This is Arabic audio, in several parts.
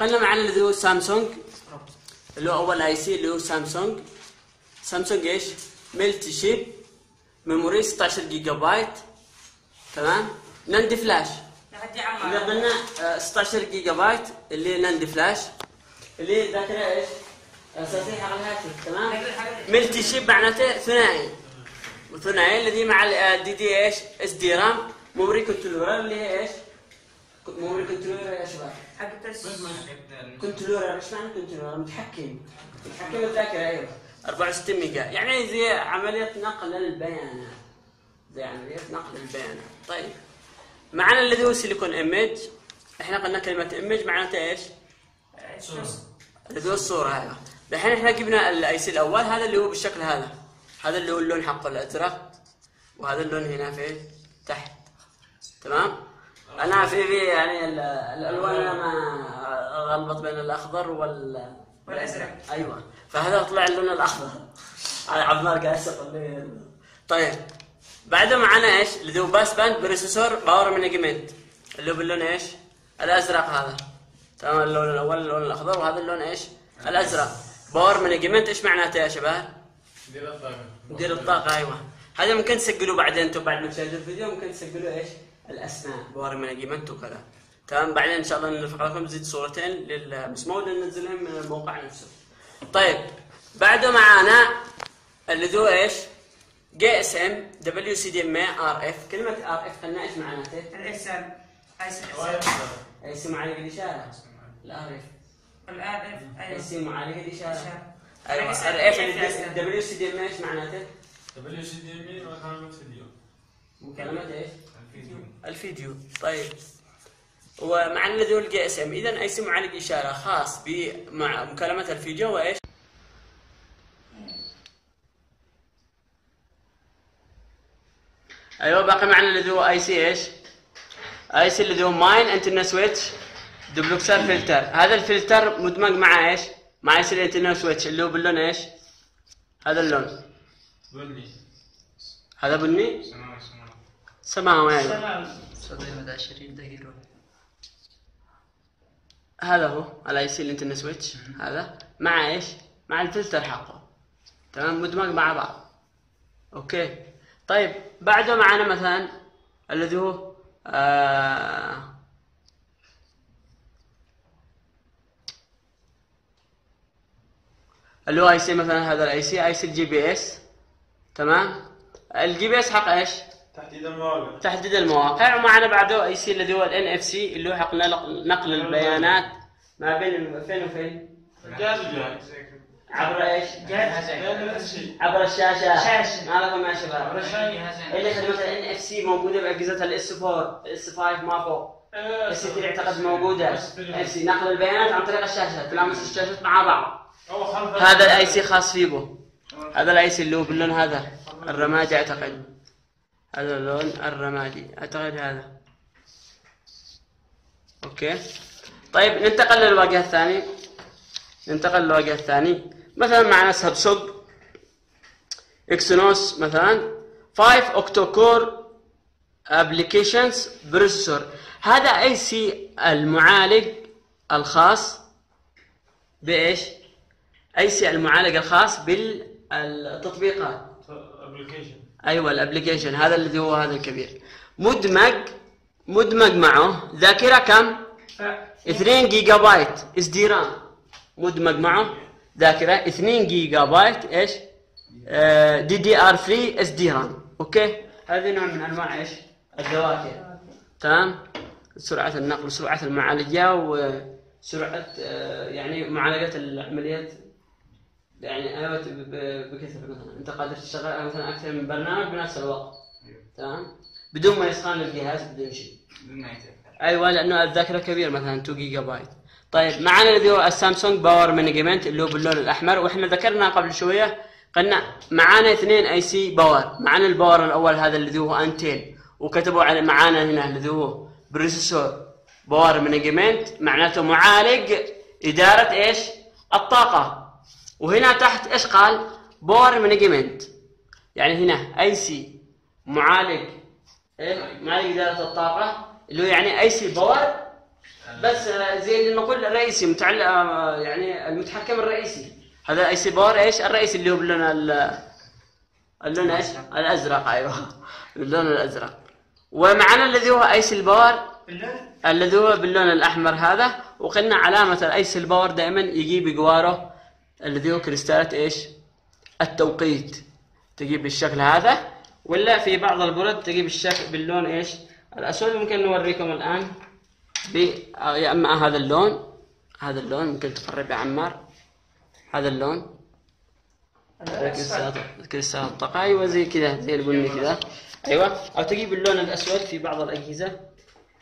قلنا معنا اللي هو سامسونج. اللي هو أول IC اللي هو سامسونج. سامسونج إيش؟ multi chip. memory 16 جيجا بايت تمام؟ NAND flash. إذا قلنا آه، 16 جيجا بايت اللي هي NAND flash. اللي ذاكره إيش؟ أساسية حق الهاتف. تمام؟ multi chip معناته ثنائي. وثنائي الذي مع ال DD إيش؟ SDRAM. memory controller اللي هي إيش؟ memory controller يا شباب. حق controller إيش معنى controller؟ متحكم. متحكم الذاكره أيوه. 64 ميجا. يعني زي عملية نقل البيانات. زي عملية نقل البيانات. طيب. معنا الذي هو Silicon Image إحنا قلنا كلمة image معناتها إيش؟ الذي هو الصورة هذا الحين إحنا جبنا ال IC الأول هذا اللي هو بالشكل هذا. هذا اللي هو اللون حقه الأزرق. وهذا اللون هنا في تحت. تمام؟ أنا في في يعني ال- الألوان أنا ما غلبت بين الأخضر وال والأزرق. أيوه. فهذا طلع اللون الأخضر. على عمار قاعد يسقط لي. طيب. بعده معنا إيش؟ اللي هو baseband processor power management اللي هو باللون إيش؟ الأزرق هذا. تمام. اللون الأول اللون الأخضر وهذا اللون إيش؟ الأزرق. power management إيش معناته يا شباب؟ مدير الطاقة. مدير الطاقة أيوه. هذا ممكن تسجلوا بعدين أنتم بعد ما تشاهدوا الفيديو ممكن تسجلوا إيش؟ الاسماء power management وكذا. تمام؟ بعدين إن شاء الله نرفع لكم زيد صورتين للمسمود ننزلهم من الموقع نفسه. طيب بعده معانا اللي هو إيش؟ جي إس إم دبليو سي دي إم إي آر إف. كلمة RF قلنا إيش معناته؟ الاسم IC معالج الإشارة. ال RF. الآن IC معالج الإشارة. أيوه أيوه RF. دبليو سي دي إم إي إيش معناته؟ دبليو سي دي إم إي وكلمة فيديو مكالمة إيش؟ الفيديو. الفيديو. طيب. ومع الذي هو ال GSM. اذا IC معالج إشارة خاص بمع مكالمه الفيديو وإيش؟ أيوه باقي معنا الذي هو أي سي إيش؟ أي سي الذي هو main antenna switch. duplexer filter. هذا الفلتر مدمج مع إيش؟ مع IC ال antenna switch. اللي هو باللون إيش؟ هذا اللون. بني. هذا بني؟ سماوي سماوي صديمة عشرين دقيقة هذا هو ال IC ال antenna switch. هذا. مع إيش؟ مع الفلتر حقه. تمام؟ مدمج مع بعض. okay. طيب بعده معنا مثلا الذي هو آه اللي هو IC مثلا هذا ال IC IC ال GPS. تمام؟ ال GPS حق إيش؟ تحديد المواقع. تحديد المواقع. ومعنا بعده IC الذي هو ال NFC اللي هو حق نقل نقل البيانات. ما بين فين وفين؟ جهاز وجهاز عبر إيش؟ الشيء عبر الشاشة. شاشة. ما لكم يا شباب. اللي خدمة ال NFC موجودة بأجهزة ال S 4 ال S 5 ما فوق. S 3 أعتقد موجودة. NFC نقل البيانات عن طريق الشاشة. تلامس الشاشات مع بعض. هذا ال IC خاص فيبو هذا ال IC اللي هو باللون هذا. الرمادي أعتقد. هذا اللون الرمادي. أعتقد هذا. okay. طيب ننتقل للواجهه الثاني. ننتقل للواجهه الثاني. مثلا معنا سامسونج Exynos مثلا. 5 octa core applications processor هذا IC المعالج الخاص بإيش؟ IC المعالج الخاص بالتطبيقات. application أيوه ال application هذا الذي هو هذا الكبير. مدمج مدمج معه ذاكرة كم؟ 2 جيجا بايت SDRAM. مدمج معه ذاكرة. 2 جيجا بايت إيش دي دي ار 3 اس دي رام أوكي؟ هذه نوع من أنواع إيش؟ الذواكر. تمام؟ سرعة النقل وسرعه المعالجة وسرعة آه، يعني معالجة العمليات يعني أيوه ب- بكثره مثلا؟ أنت قادر تشتغل مثلا أكثر من برنامج بنفس الوقت. تمام؟ بدون ما يسخن الجهاز بدون شيء. أيوه لأنه الذاكرة كبير مثلا 2 جيجا بايت طيب معنا الذي هو السامسونج power management اللي هو باللون الأحمر. وإحنا ذكرنا قبل شوية قلنا معانا اثنين IC power معانا ال power الأول هذا الذي هو Intel وكتبوا على معانا هنا الذي هو processor power management معناته معالج إدارة إيش؟ الطاقة. وهنا تحت إيش قال؟ power management يعني هنا IC معالج إيه؟ معالج إدارة الطاقة اللي هو يعني IC power بس آه، زي اللي نقول الرئيسي متعلق آه، يعني المتحكم الرئيسي. هذا IC power إيش؟ الرئيسي اللي هو باللون ال- اللون إيش؟ الأزرق. أيوه. اللون الأزرق. ومعنا الذي هو IC ال power باللون. الذي هو باللون الأحمر هذا. وقلنا علامة ال IC ال power دائما يجي بجواره الذي هو كريستالات إيش؟ التوقيت. تجيب بالشكل هذا ولا في بعض البرد تجيب الشكل باللون إيش؟ الأسود. ممكن نوريكم الآن. ب يا أما هذا اللون. هذا اللون ممكن تفرج بعمار. هذا اللون. كريستالات الطاقة أيوه زي كذا زي البني كذا. أيوه. أو تجيب اللون الأسود في بعض الأجهزة.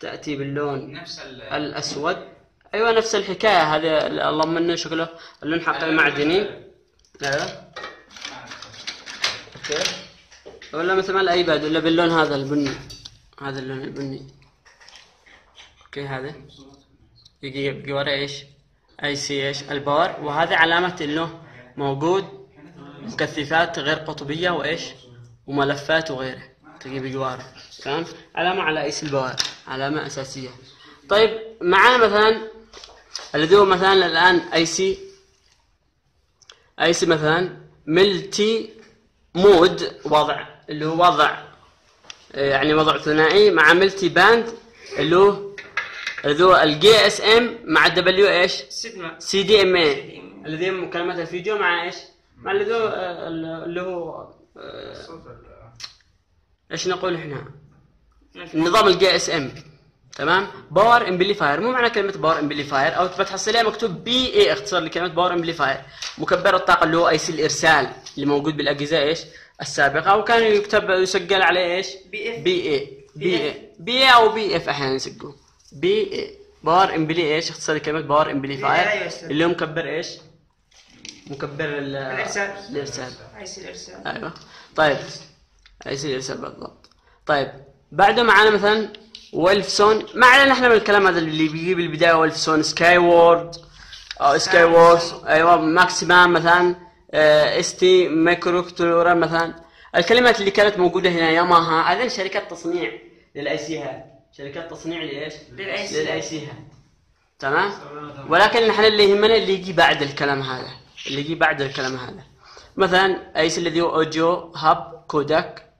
تأتي باللون نفس ال الأسود. أيوه نفس الحكاية هذا اللهم انه شكله اللون حق المعدني أيوه. okay. ولا مثل ما الايباد ولا باللون هذا البني. هذا اللون البني. okay هذا. يجي يبقى ورا إيش؟ IC إيش؟ ال power. وهذا علامة إنه موجود مكثفات غير قطبية وإيش؟ وملفات وغيره. تجي بجواره تمام؟ علامة على IC ال power. علامة أساسية. طيب معانا مثلا الذي هو مثلا الآن IC IC مثلا multi mode وضع اللي هو وضع يعني وضع ثنائي مع multi band اللي هو اللي هو ال GSM مع ال W إيش؟ سيجما. CDMA الذي هي مكالمات الفيديو مع إيش؟ مع اللي هو آه، اللي هو آه، إيش نقول إحنا؟ نظام ال GSM تمام؟ power amplifier مو معنى كلمة power amplifier أو بتحصلها مكتوب PA اختصار لكلمة power amplifier مكبر الطاقة اللي هو IC الإرسال اللي موجود بالأجهزة إيش؟ السابقة. وكان يكتب يسجل عليه إيش؟ بي اف. بي اي بي اي بي اي أو بي اف أحيانا يسجلوا. PA power ampli إيش؟ اختصار لكلمة power amplifier أيوة. اللي هو مكبر إيش؟ مكبر ال- الإرسال. الإرسال. عايز الإرسال. أيوه. طيب. يصير الإرسال بالضبط. طيب. بعده معانا مثلا ويلفسون ما علينا إحنا من الكلام هذا اللي بيجيب البداية ويلفسون سكاي وورد أو سكاي وورز أيوه ماكسيمام مثلا اس تي مايكروكتورا مثلا. الكلمات اللي كانت موجودة هنا ياماها هذين شركات تصنيع للاي سي هات شركات تصنيع لإيش؟ للاي سي هات تمام؟ ولكن نحن اللي يهمنا اللي يجي بعد الكلام هذا. اللي يجي بعد الكلام هذا. مثلا IC الذي هو audio hub codec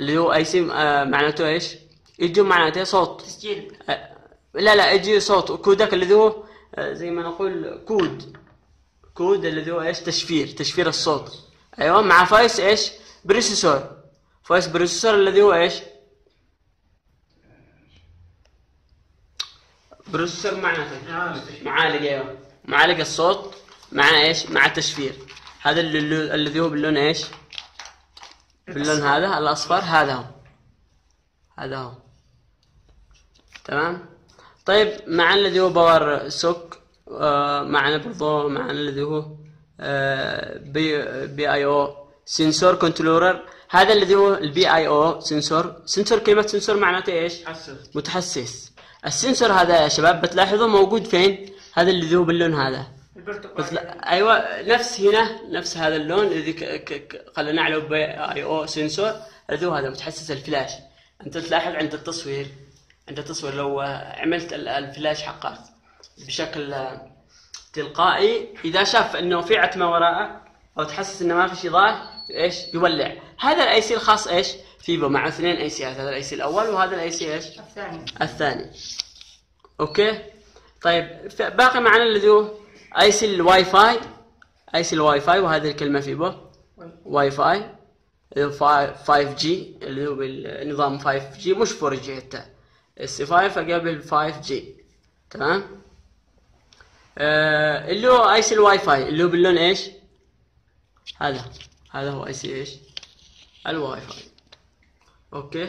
اللي هو IC آه معناته إيش؟ audio معناته صوت. تسجيل. آه، لا لا يجي صوت. codec الذي هو آه، زي ما نقول code. code الذي هو إيش؟ تشفير. تشفير الصوت. أيوه مع voice إيش؟ processor. voice processor الذي هو إيش؟ processor معناته. معالج. أيوه. معالج الصوت مع إيش؟ مع التشفير. هذا اللي- الذي هو باللون إيش؟ باللون هذا الأصفر. هذا هو هذا هو تمام؟ طيب معنا الذي هو power SoC آه معنا برضو معنا الذي هو آه B BIO sensor controller. هذا الذي هو ال BIO sensor. sensor كلمة sensor معناته إيش؟ حسس متحسس. ال sensor هذا يا شباب بتلاحظوا موجود فين؟ هذا الذي هو باللون هذا. البرتقال. بس لا أيوه نفس هنا نفس هذا اللون الذي ك- ك- ك- خلينا عليه BIO sensor. الذي هو هذا متحسس الفلاش. أنت تلاحظ عند التصوير. عند التصوير لو عملت ال- الفلاش حقك بشكل تلقائي إذا شاف إنه في عتمة وراءك أو تحسس إنه ما في شيء ظاهر إيش؟ يولع. هذا ال IC الخاص إيش؟ فيبو مع اثنين اي سي هذا ال IC الأول وهذا الاي سي إيش؟ الثاني. الثاني. okay؟ طيب باقي معنا الذي هو IC ال WiFi IC ال WiFi وهذه الكلمة في به واي فاي 5 G اللي هو بالنظام 5 G مش 4 G حتى. S 5 قبل 5 G. تمام؟ آه اللي هو IC ال WiFi اللي هو باللون إيش؟ هذا. هذا هو IC إيش؟ ال WiFi okay.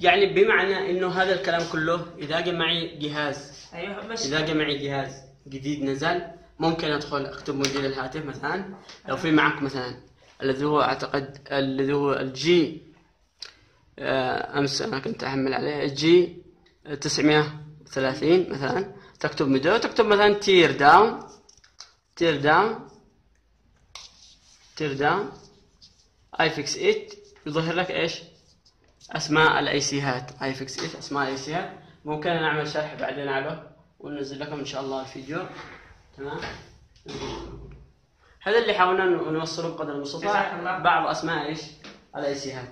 يعني بمعنى إنه هذا الكلام كله إذا جاء معي جهاز أيوه بس إذا جاء معي جهاز جديد نزل ممكن أدخل أكتب موديل الهاتف مثلا. لو في معك مثلا الذي هو أعتقد الذي هو ال G أمس أنا كنت أحمل عليه ال G 930 مثلا. تكتب موديل تكتب مثلا tear down tear down tear down iFixit يظهر لك إيش؟ أسماء ال IC هات. اي فيكس 8 أسماء الأي سي هات. ممكن نعمل شرح بعدين عليه وننزل لكم إن شاء الله الفيديو. تمام؟ هذا اللي حاولنا نوصله بقدر المستطاع. بعض أسماء إيش؟ الأي سي هذا